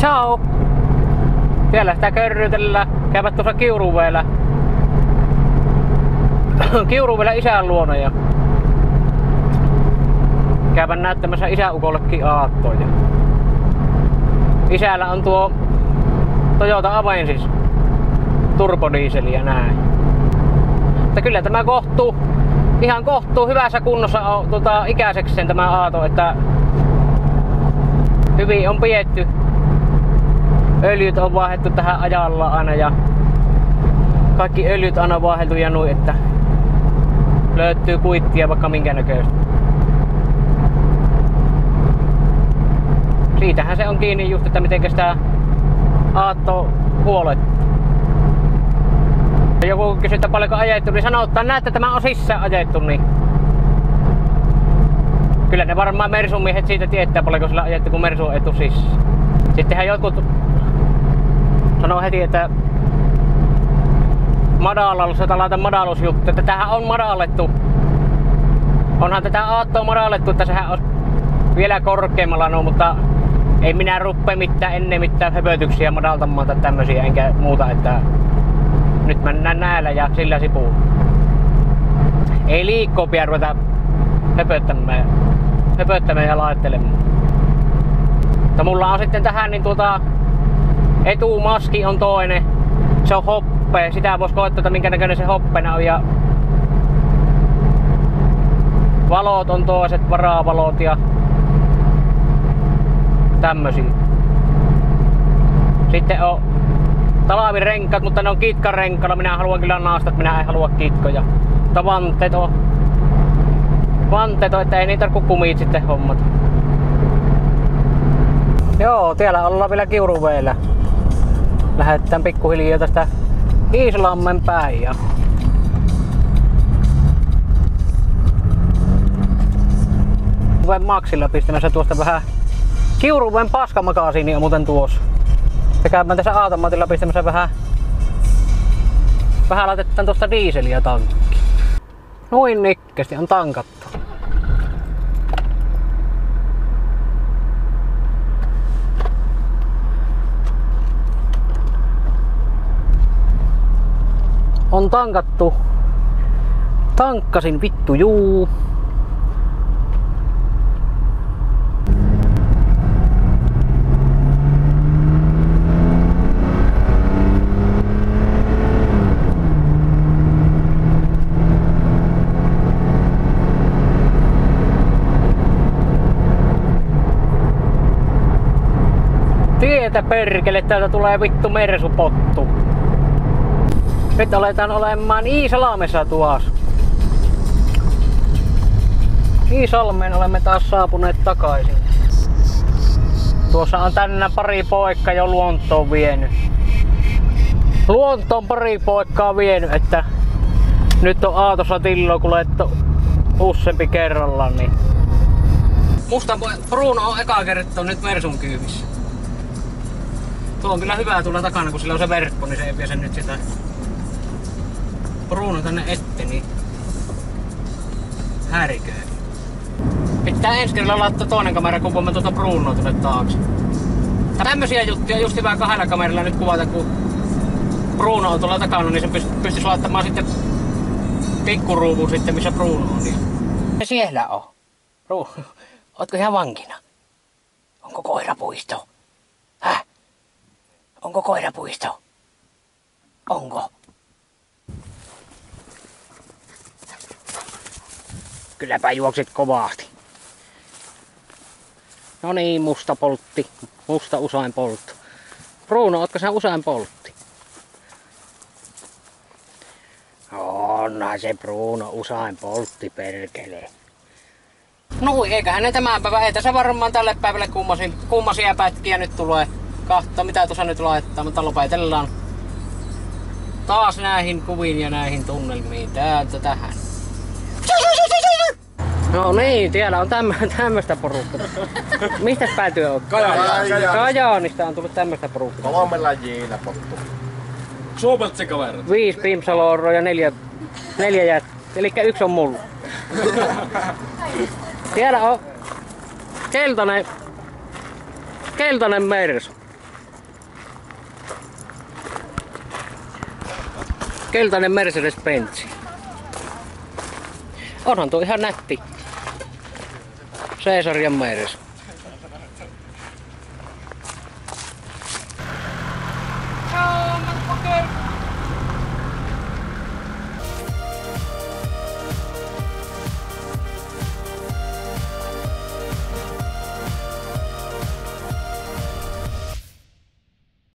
Ciao! Siellä sitä körrytellä. Käyvät tuossa Kiuruveellä. Kiuruveellä isän luona ja käyvän näyttämässä isäukollekin aattoja. Isällä on tuo Toyota Avensis ja näin. Mutta kyllä tämä kohtuu, ihan kohtuu hyvässä kunnossa on tota, ikäiseksi tämä aato, että hyvin on pietty. Öljyt on vaihdettu tähän ajalla aina ja kaikki öljyt aina vaihdeltu ja noin, että löytyy kuittia vaikka minkä näköistä. Siitähän se on kiinni just, että miten sitä aatto huolet. Joku kysyy, että paljonko ajettu, niin sanoo, että näette, tämä on sisään ajettu, niin kyllä ne varmaan Mersun miehet siitä tietää paljonko sillä ajettu, kun Mersu on etu sisään. Sittenhän jotkut sanoo heti, että madalalla, se laita madalusjuttu, että tähän on madallettu. Onhan tätä aattoa madallettu, että sehän on vielä korkeammalla, no, mutta ei minä ruppe mitään ennen mitään höpötyksiä madaltamaan tai tämmösiä enkä muuta, että nyt mennään näillä ja sillä sipuu. Ei liikkoa pian ruveta höpöttämään, höpöttämään ja laittelemaan. Mutta mulla on sitten tähän niin tuota etumaski on toinen. Se on hoppe. Sitä voisi koettaa, että minkä näköinen se hoppena on. Ja valot on toiset, varavalot ja tämmösiä. Sitten on talvirenkaat, mutta ne on kitkarenkalla. Minä haluan kyllä naastat, minä en halua kitkoja. Mutta vanteet on, vanteet on, että ei niitä tarvitse kumit sitten hommata. Joo, siellä ollaan vielä Kiuruveellä. Lähdetään pikkuhiljaa tästä Iislammen päin. Ja Kiuruven maksilla pistämässä tuosta vähän Kiuruven paskamakaasiini on muuten tuossa. Ja käymään tässä automaatilla pistämässä vähän vähän laitetaan tuosta diiseliä tankki. Noin nikkästi on tankattu. On tankattu. Tankkasin vittu juu. Tietä perkele, täältä tulee vittu mersupottu. Nyt aletaan olemaan Iisalamessa tuossa. Iisalmeen olemme taas saapuneet takaisin. Tuossa on tänään pari poikka jo luontoon vienyt. Luontoon pari poikkaa vienyt, että nyt on Aatossa Tillo kuljettu useampi kerralla. Niin. Musta Bruno on eka kertaa nyt Mersun kyyvissä. Tuo on kyllä hyvää tulla takana, kun sillä on se verkko, niin se ei vie sen nyt sitä Bruno tänne eteen, niin häiriköi. Pitää ensi kerralla laittaa toinen kamera, kun me tuota Brunoa tuonne taakse. Tämmösiä juttuja just hyvää kahdella kameralla nyt kuvata, kun Bruno on tuolla takana, niin se pystyisi laittamaan sitten pikkuruuvun sitten, missä Bruno on. Niin. Se siellä on. Bruno, ootko ihan vankina? Onko koirapuisto? Häh? Onko koirapuisto? Onko? Kylläpä juoksit kovasti. No niin, musta poltti. Musta usain poltto. Bruno, ootko sä usain poltti? Onhan se Bruno usain poltti perkele. No eiköhän ne tämän päivän, ei tässä varmaan tälle päivälle kummasia pätkiä nyt tulee. Kahta, mitä tuossa nyt laittaa, mutta lopetellaan taas näihin kuviin ja näihin tunnelmiin täältä tähän. No niin, siellä on tämmö, tämmöistä porukkaa. Mistä päätyy on? Kajaanista. Kajaanista on tullut tämmöistä porukkaa. Kolmella jillä pottu. Suomelta se kaverit. Viisi pimpsaloroa ja neljä, neljä jät. Eli yksi on mulla. Siellä on keltainen, keltainen mersu. Keltainen Mercedes-Benz. Onhan tuo ihan nätti. Cioè, sono riammeres.